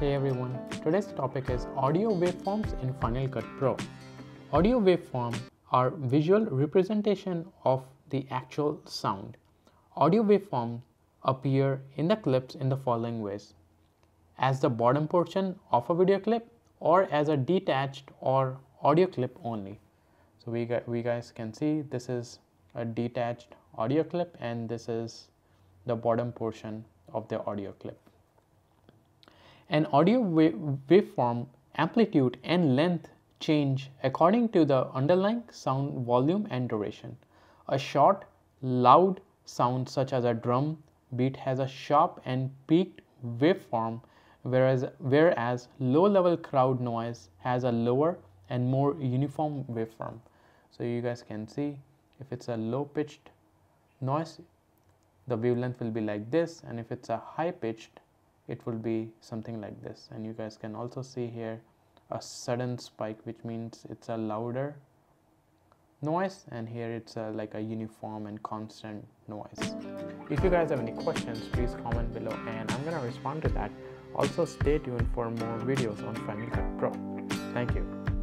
Hey everyone, today's topic is audio waveforms in Final Cut Pro. Audio waveforms are visual representation of the actual sound. Audio waveforms appear in the clips in the following ways. As the bottom portion of a video clip or as a detached or audio clip only. So we, we guys can see this is a detached audio clip and this is the bottom portion of the audio clip. An audio waveform amplitude and length change according to the underlying sound volume and duration. A short, loud sound such as a drum beat has a sharp and peaked waveform whereas, whereas low-level crowd noise has a lower and more uniform waveform. So you guys can see if it's a low-pitched noise, the wavelength will be like this and if it's a high-pitched it will be something like this and you guys can also see here a sudden spike which means it's a louder noise and here it's a, like a uniform and constant noise. If you guys have any questions please comment below and I'm gonna respond to that. Also stay tuned for more videos on Final Cut Pro. Thank you.